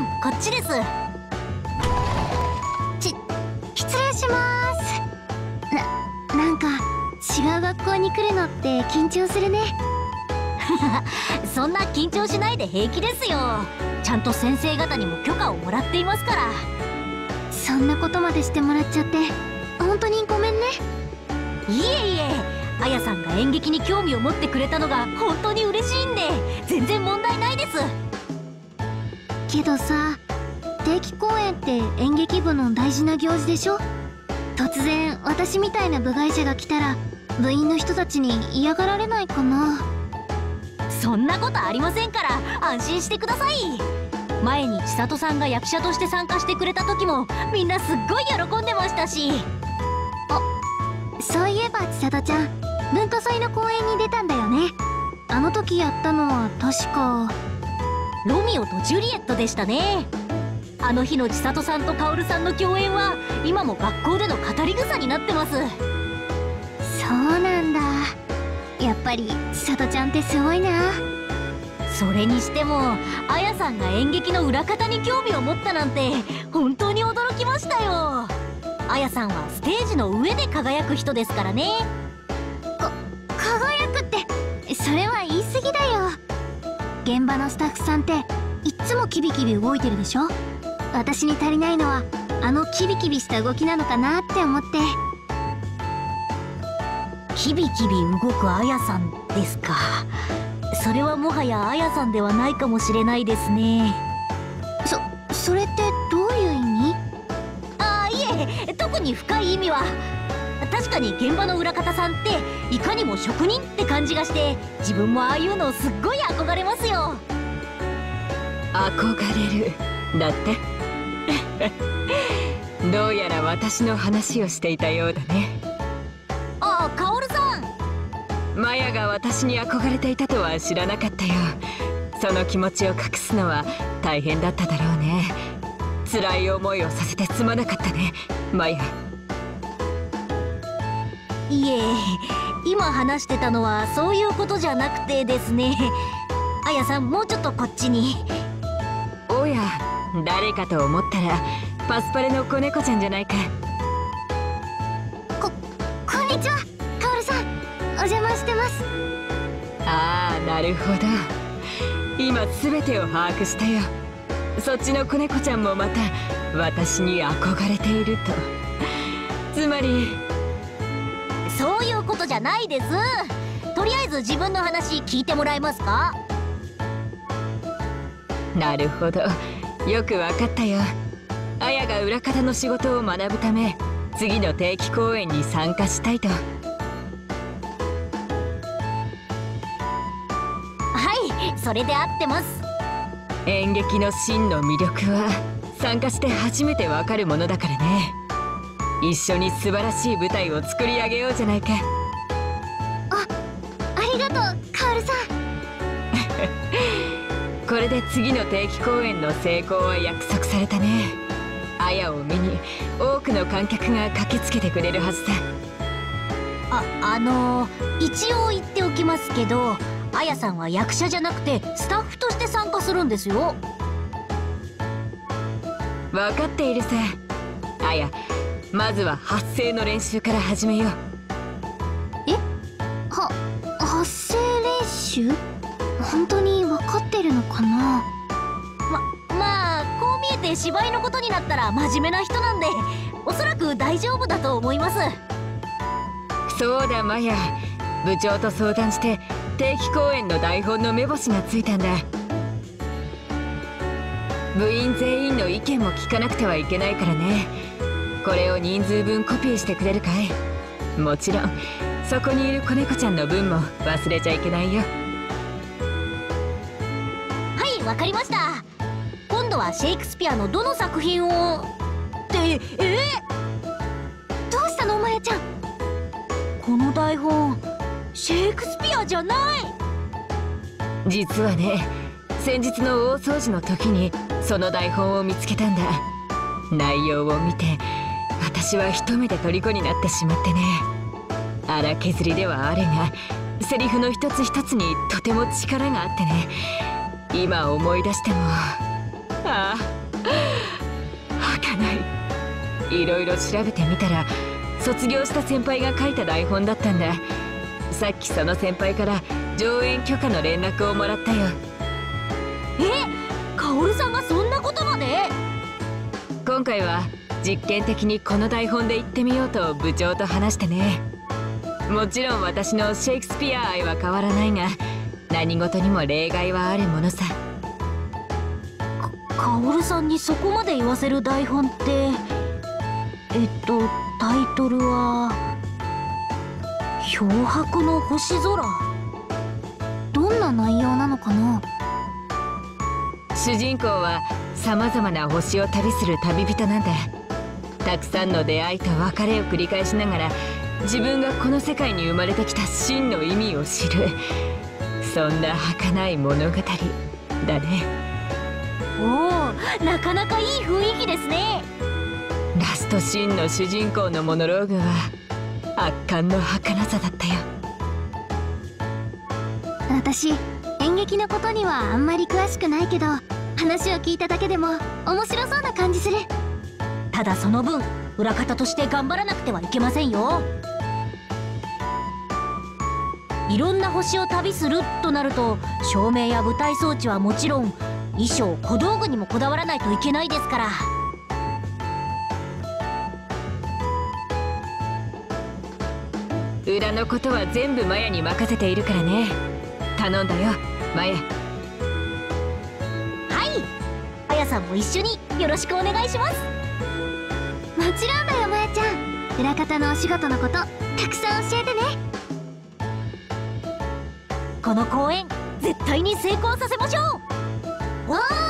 さんこっちです。ち失礼します。ななんか違う学校に来るのって緊張するね。そんな緊張しないで平気ですよ。ちゃんと先生方にも許可をもらっていますから。そんなことまでしてもらっちゃって本当にごめんね。いえいえ。あやさんが演劇に興味を持ってくれたのが本当に嬉しいんで全然問題ないですけどさ定期公演って演劇部の大事な行事でしょ？突然私みたいな部外者が来たら部員の人たちに嫌がられないかな？そんなことありませんから安心してください。前に千里さんが役者として参加してくれた時もみんなすっごい喜んでましたし。あそういえば千里ちゃん文化祭の公演に出たんだよね。あの時やったのは確かロミオとジュリエットでしたね。あの日の千里さんと薫さんの共演は今も学校での語り草になってます。そうなんだ。やっぱり千里ちゃんってすごいな。それにしてもあやさんが演劇の裏方に興味を持ったなんて本当に驚きましたよ。あやさんはステージの上で輝く人ですからね。か輝くってそれは言い過ぎだよ現場のスタッフさんっていっつもキビキビ動いてるでしょ？私に足りないのはあのキビキビした動きなのかなって思って。キビキビ動くあやさんですか？それはもはやあやさんではないかもしれないですね。そそれってどういう意味？ああいえ特に深い意味は確かに現場の裏方さんっていかにも職人って感じがして自分もああいうのすっごい憧れますよ。憧れる。だって。どうやら私の話をしていたようだね。ああカオルさん。マヤが私に憧れていたとは知らなかったよ。その気持ちを隠すのは大変だっただろうね。辛い思いをさせてすまなかったね。マヤいえ今話してたのはそういうことじゃなくてですね。あやさんもうちょっとこっちに。おや誰かと思ったらパスパレの子猫ちゃんじゃないか。ここんにちはカオルさん。お邪魔してます。ああなるほど。今全てを把握したよ。そっちの子猫ちゃんもまた私に憧れていると。つまりそういうことじゃないです。とりあえず自分の話聞いてもらえますか？なるほど。よくわかったよ。あやが裏方の仕事を学ぶため次の定期公演に参加したいと。はいそれで合ってます。演劇の真の魅力は参加して初めてわかるものだからね一緒に素晴らしい舞台を作り上げようじゃないか。あありがとうカオルさん。これで次の定期公演の成功は約束されたね。あやを見に多くの観客が駆けつけてくれるはずだああのー、一応言っておきますけどあやさんは役者じゃなくてスタッフとして参加するんですよ。分かっているさ。あやまずは発声の練習から始めよう。え？は発声練習？本当に分かってるのかな？ままあこう見えて芝居のことになったら真面目な人なんでおそらく大丈夫だと思います。そうだマヤ。部長と相談して定期公演の台本の目星がついたんだ。部員全員の意見も聞かなくてはいけないからねこれを人数分コピーしてくれるかい？もちろん。そこにいる子猫ちゃんの分も忘れちゃいけないよ。はいわかりました。今度はシェイクスピアのどの作品を？ってえ？どうしたのまやちゃん？この台本シェイクスピアじゃない。実はね先日の大掃除の時にその台本を見つけたんだ。内容を見て私は一目で虜になってしまってね。荒削りではあるがセリフの一つ一つにとても力があってね。今思い出してもああない。いろいろ調べてみたら卒業した先輩が書いた台本だったんだ。さっきその先輩から上演許可の連絡をもらったよ。え？カオルさんがそんなことまで？今回は実験的にこの台本で行ってみようと部長と話してね。もちろん私のシェイクスピア愛は変わらないが何事にも例外はあるものさ。カオルさんにそこまで言わせる台本ってえっとタイトルは「漂白の星空」どんな内容なのかな？主人公はさまざまな星を旅する旅人なんだたくさんの出会いと別れを繰り返しながら自分がこの世界に生まれてきた真の意味を知るそんな儚い物語だね。おおなかなかいい雰囲気ですね。ラストシーンの主人公のモノローグは圧巻の儚さだったよ。私演劇のことにはあんまり詳しくないけど話を聞いただけでも面白そうな感じするただその分裏方として頑張らなくてはいけませんよ。いろんな星を旅するとなると照明や舞台装置はもちろん衣装小道具にもこだわらないといけないですから。裏のことは全部マヤに任せているからね。頼んだよマヤ。はい。あやさんも一緒によろしくお願いします。もちろんだよまやちゃん。裏方のお仕事のことたくさん教えてね。この公演絶対に成功させましょう。お